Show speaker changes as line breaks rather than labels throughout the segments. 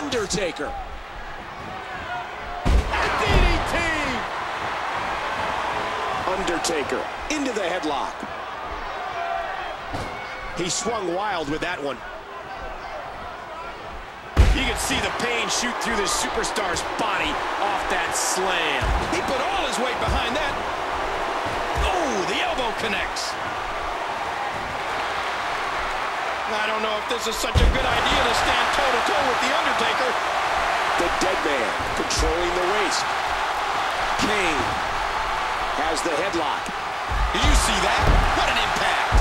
Undertaker. DDT!
Undertaker into the headlock. He swung wild with that one. You can see the pain shoot through the superstar's body off that slam.
He put all his weight behind that. Oh, the elbow connects. I don't know if this is such a good idea to stand the
headlock.
Did you see that? What an impact.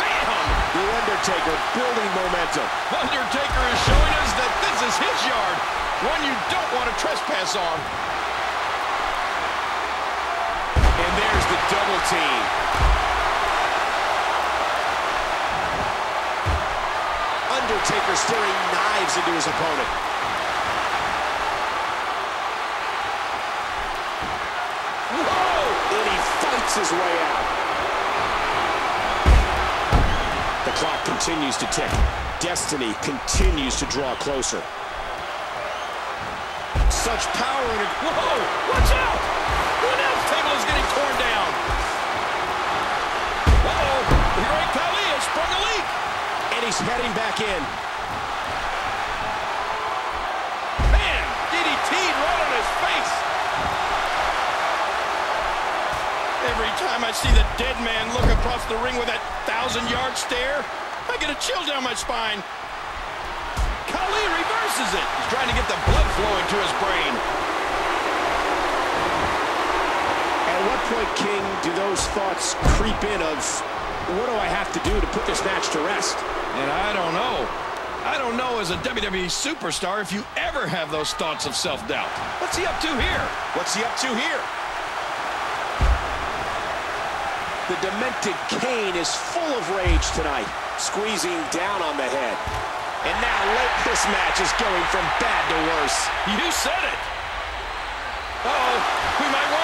Bam!
The Undertaker building momentum.
Undertaker is showing us that this is his yard. One you don't want to trespass on.
And there's the double team. Undertaker staring knives into his opponent. Whoa! And he fights his way out. The clock continues to tick. Destiny continues to draw closer.
Such power in it. Whoa! Watch out! Announce table is getting torn down. Uh-oh! The Great Khali has sprung a leak.
And he's heading back in.
Every time I see the dead man look across the ring with that thousand-yard stare, I get a chill down my spine. Khali reverses it. He's trying to get the blood flowing to his brain.
At what point, King, do those thoughts creep in of, what do I have to do to put this match to rest?
And I don't know. I don't know as a WWE superstar if you ever have those thoughts of self-doubt. What's he up to here?
What's he up to here? The demented Kane is full of rage tonight, squeezing down on the head. And now late this match is going from bad to worse.
You said it. Uh oh we might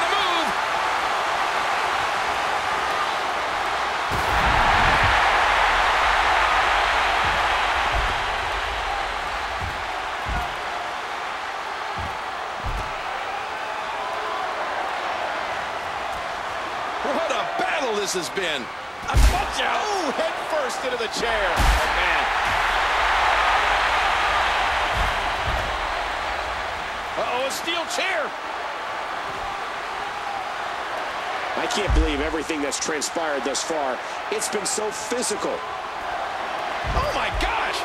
has been. Uh, Watch out.
Oh, head first into the chair. Oh, man.
Uh-oh, a steel chair.
I can't believe everything that's transpired thus far. It's been so physical.
Oh, my gosh.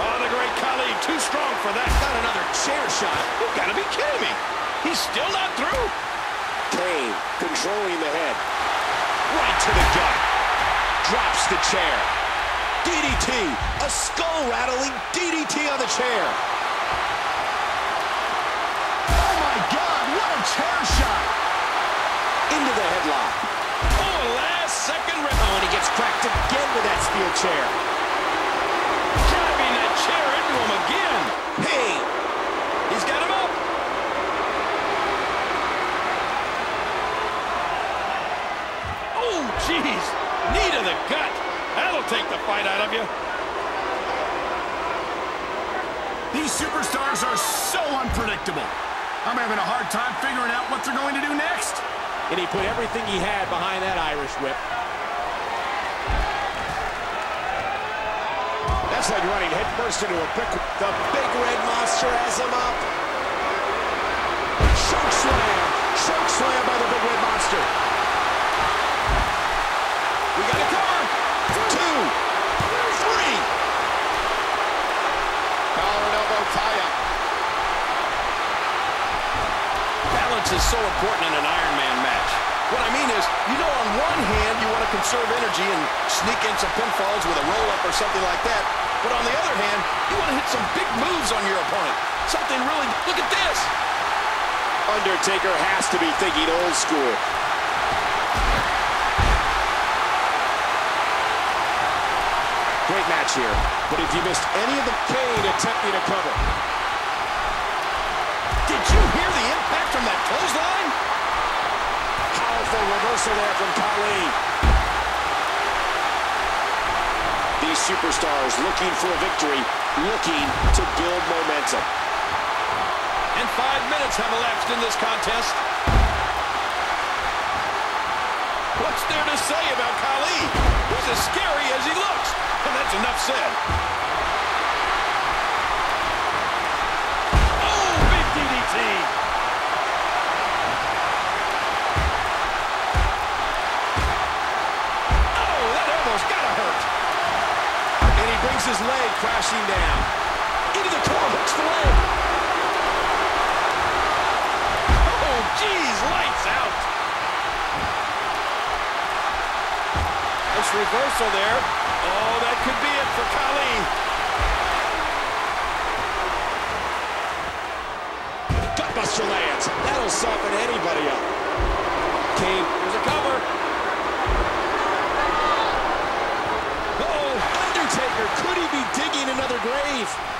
Oh, the great Khali, too strong for that.
Not another chair shot.
You've got to be kidding me. He's still not through.
Kane controlling the head. Right to the gut. Drops the chair. DDT. A skull-rattling DDT on the chair.
Oh my God, what a
chair shot.
Into the headlock.
Oh, last second.
Oh, and he gets cracked again with that steel chair.
Driving that chair into him again.
Hey,
He's got him up. Oh, jeez. Knee to the gut. That'll take the fight out of you.
These superstars are so unpredictable. I'm having a hard time figuring out what they're going to do next.
and he put everything he had behind that Irish whip. That's like running headfirst into a brick. The big red monster has him up. Choke slam. Choke slam by the big red monster. We got a cover. Two. Three.
And elbow tie-up.
Balance is so important in an Iron Man match. What I mean is, you know on one hand you want to conserve energy and sneak in some pinfalls with a roll-up or something like that. But on the other hand, you want to hit some big moves on your opponent. Something really, look at this.
Undertaker has to be thinking old school. Great match here. But if you missed any of the Kane attempting to cover,
Did you hear the impact from that clothesline?
powerful reversal there from Khali. These superstars looking for a victory, looking to build momentum.
And five minutes have elapsed in this contest. What's there to say about Khali? He's as scary as he looks. That's enough said. Oh. Oh.
And he brings his leg crashing down. Into the core, hooks the leg.
Reversal there. Oh, that could be it for Khali.
Gutbuster lands. That'll soften anybody up. Kane,
There's a cover.
oh, Undertaker, could he be digging another grave?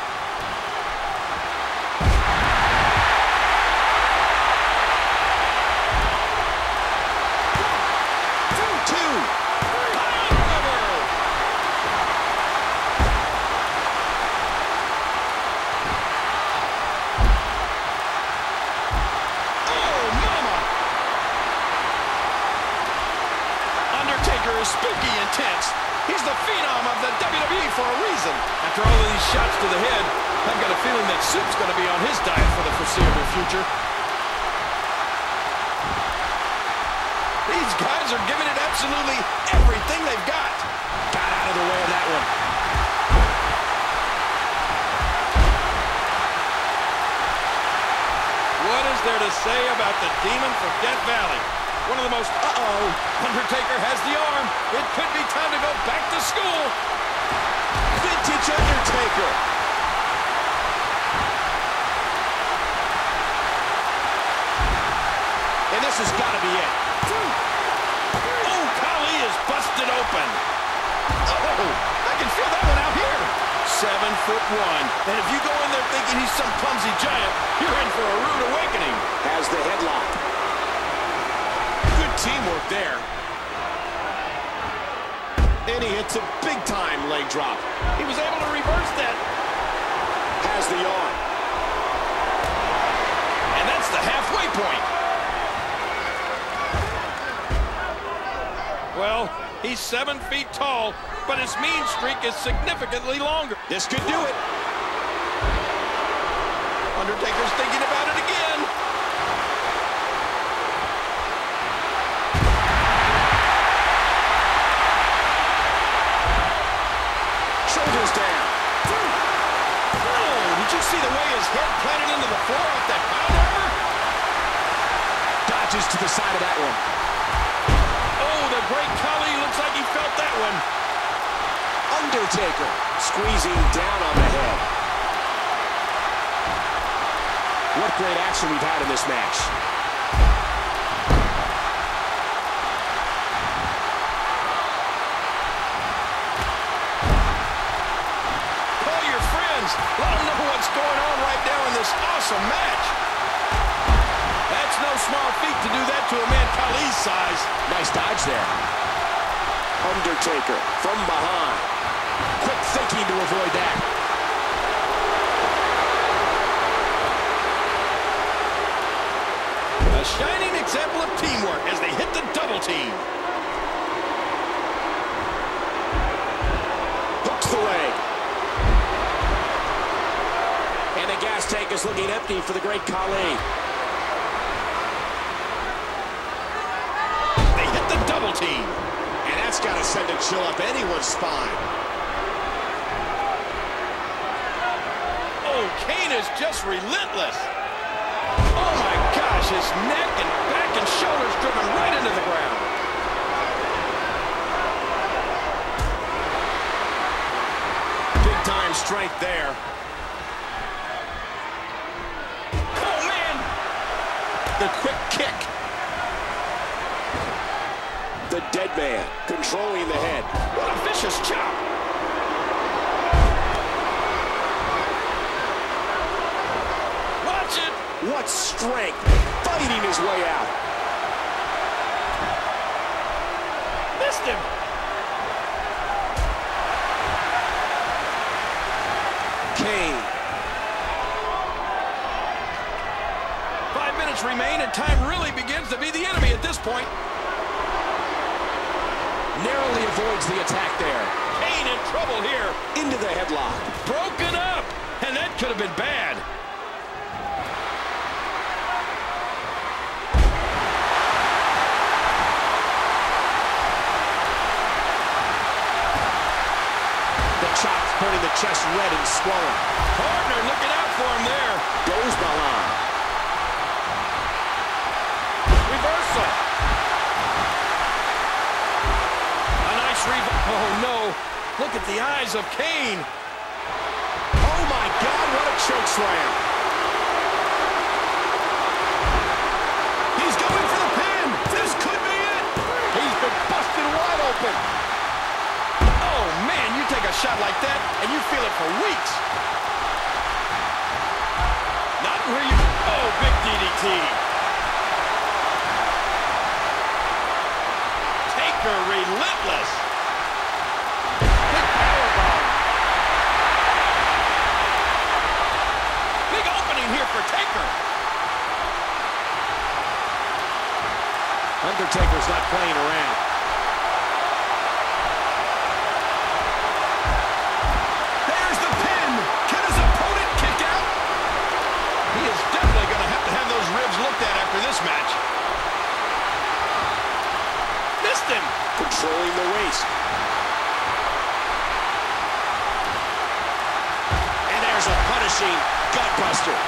There to say about the Demon from Death Valley? One of the most, uh-oh, Undertaker has the arm. It could be time to go back to school.
Vintage Undertaker. And this has got to be it.
Oh, Khali is busted open. Oh, I can feel that one out here. Seven foot one. And if you go in there thinking he's some clumsy giant, you're in for a rude awakening.
Has the headlock. Good teamwork there. And he hits a big-time leg drop.
He was able to reverse that.
Has the arm.
And that's the halfway point. Well, he's seven feet tall, but his mean streak is significantly longer.
This could do it.
Undertaker's thinking about it again.
Shoulders down.
Oh, did you see the way his head planted into the floor off that pile driver?
Dodges to the side of that one.
Oh, the great caught that one.
Undertaker squeezing down on the head. What great action we've had in this match.
Call your friends. Let them know what's going on right now in this awesome match. That's no small feat to do that to a man Khali's size.
Nice dodge there. Undertaker from behind. Quick thinking to avoid that.
A shining example of teamwork as they hit the double team.
Hooks the leg. And the gas tank is looking empty for the great Khali.
Chill up anyone's spine.
Oh, Kane is just relentless. Oh, my gosh, his neck and back and shoulders driven right into the ground.
Big time strength there.
Oh, man. The quick kick.
Dead man controlling the head.
What a vicious chop. Watch it.
What strength. Fighting his way out.
Missed him.
Kane.
Five minutes remain, and time really begins to be the enemy at this point.
Narrowly avoids the attack there.
Kane in trouble here.
Into the headlock.
Broken up. And that could have been bad.
The chops turning the chest red and swollen.
Partner looking out for him there.
Goes behind.
Oh, no. Look at the eyes of Kane.
Oh my God, what a choke slam.
He's going for the pin. This could be it.
He's been busted wide open.
Oh, man, you take a shot like that, and you feel it for weeks. Not where you... Oh, big DDT. Taker relentless. Big powerbomb. Big opening here for Taker.
Undertaker's not playing around.
There's the pin. Can his opponent kick out?
He is definitely going to have to have those ribs looked at after this match. Missed him.
Controlling the waist. And there's a punishing gutbuster.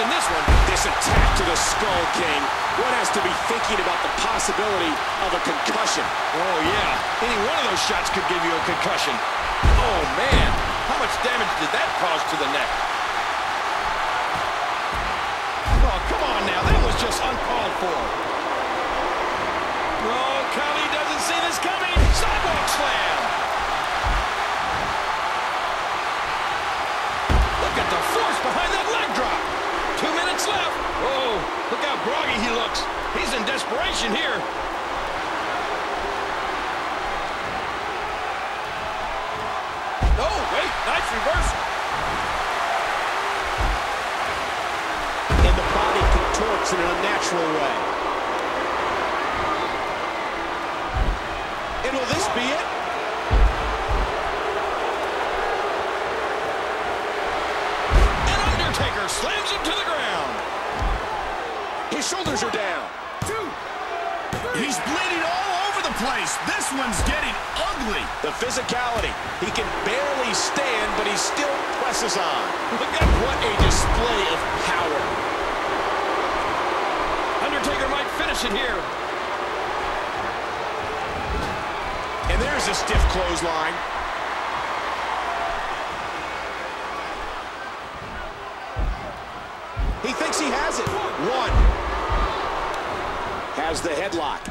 In this one.
This attack to the Skull King. One has to be thinking about the possibility of a concussion.
Oh, yeah. Any one of those shots could give you a concussion. Oh, man. How much damage did that cause to the neck? Oh, come on now. That was just uncalled for. Oh, Khali doesn't see this coming. Groggy he looks. He's in desperation here. Oh, wait, nice reversal.
And the body contorts in an unnatural way. And will this be it? Shoulders are down.
Two. He's bleeding all over the place. This one's getting ugly.
The physicality. He can barely stand, but he still presses on.
Look at what a display of power. Undertaker might finish it here.
And there's a stiff clothesline. He thinks he has it. One. Has the headlock.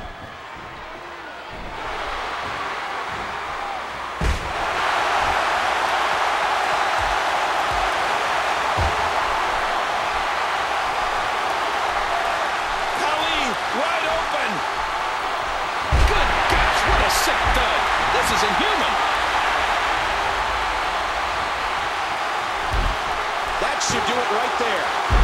Ali wide open. Good gosh, what a sick thud. This is inhuman.
That should do it right there.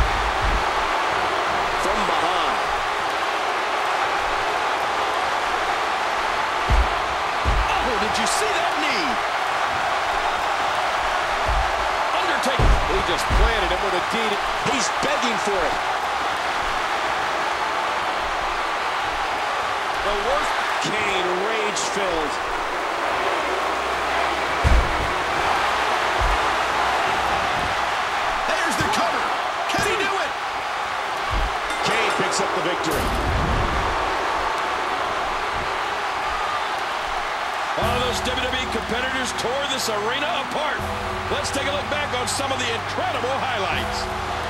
Him with deed.
He's begging for it.
The worst.
Kane rage-filled.
There's the cover. Can he do it?
Kane picks up the victory.
Those WWE competitors tore this arena apart. Let's take a look back on some of the incredible highlights.